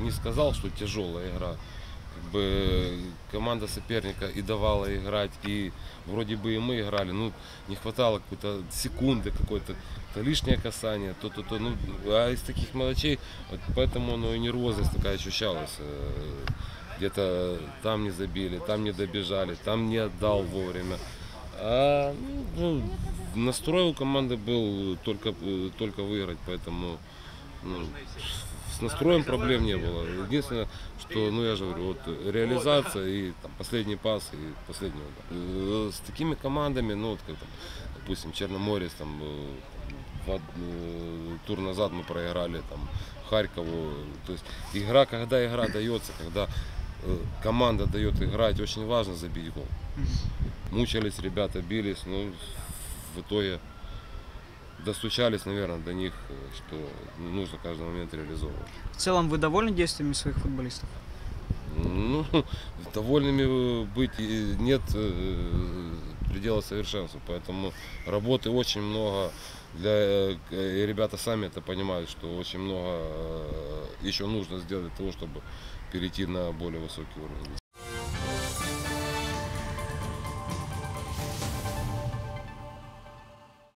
не сказал, что тяжелая игра. Как бы команда соперника и давала играть, и вроде бы и мы играли, ну не хватало какой-то секунды какой-то, то лишнее касание, то, то, то, ну, а из таких мелочей, вот поэтому ну, и нервозность такая ощущалась. э, Где-то там не забили, там не добежали, там не отдал вовремя. А ну, настрой у команды был только, э, только выиграть, поэтому ну, с настроем проблем не было. Единственное, что, ну я же говорю, вот реализация и там, последний пас и последний удар. Э, С такими командами, ну вот как там, допустим, Черноморец, там, э, од- э, тур назад мы проиграли там Харькову. То есть игра, когда игра дается, когда команда дает играть, очень важно забить гол. Мучались ребята, бились, но в итоге достучались, наверное, до них, э, что нужно каждый момент реализовывать. В целом вы довольны действиями своих футболистов? Ну, довольными э, быть и нет э, предела совершенству, поэтому работы очень много. Для, э, и ребята сами это понимают, что очень много э, еще нужно сделать для того, чтобы перейти на более высокий уровень.